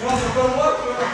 Nossa, pelo amor de Deus.